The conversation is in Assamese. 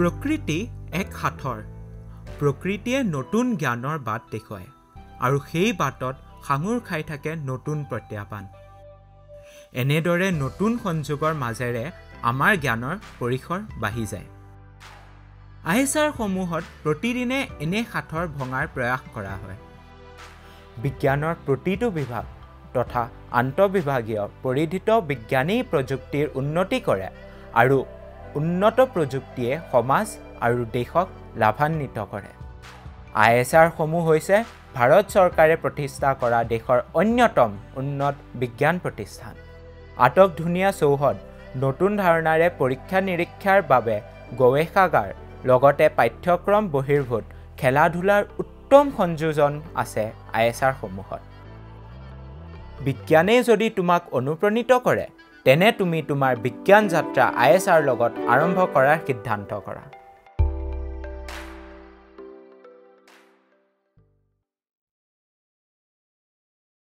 প্ৰকৃতি এক সাঁথৰ প্ৰকৃতিয়ে নতুন জ্ঞানৰ বাট দেখুৱায় আৰু সেই বাটত সাঙুৰ খাই থাকে নতুন প্ৰত্যাহ্বান। এনেদৰে নতুন সংযোগৰ মাজেৰে আমাৰ জ্ঞানৰ পৰিসৰ বাঢ়ি যায়। আই এছ প্ৰতিদিনে এনে সাঁথৰ ভঙাৰ প্ৰয়াস কৰা হয়। বিজ্ঞানৰ প্ৰতিটো বিভাগ তথা আন্তঃবিভাগীয় পৰিধিত বিজ্ঞানী প্ৰযুক্তিৰ উন্নতি কৰে আৰু উন্নত প্ৰযুক্তিয়ে সমাজ আৰু দেশক লাভান্বিত কৰে। আই এছ আৰসমূহ হৈছে ভাৰত চৰকাৰে প্ৰতিষ্ঠা কৰা দেশৰ অন্যতম উন্নত বিজ্ঞান প্ৰতিষ্ঠান। আটক ধুনীয়া চৌহদ নতুন ধাৰণাৰে পৰীক্ষা নিৰীক্ষাৰ বাবে গৱেষাগাৰ লগতে পাঠ্যক্ৰম বহিৰ্ভূত খেলা ধূলাৰ উত্তম সংযোজন আছে আই এছ আৰসমূহত। বিজ্ঞানে যদি তোমাক অনুপ্ৰাণিত কৰে তেনে তুমি তোমাৰ বিজ্ঞান যাত্ৰা আই এছ আৰ লগত আৰম্ভ কৰাৰ সিদ্ধান্ত কৰা।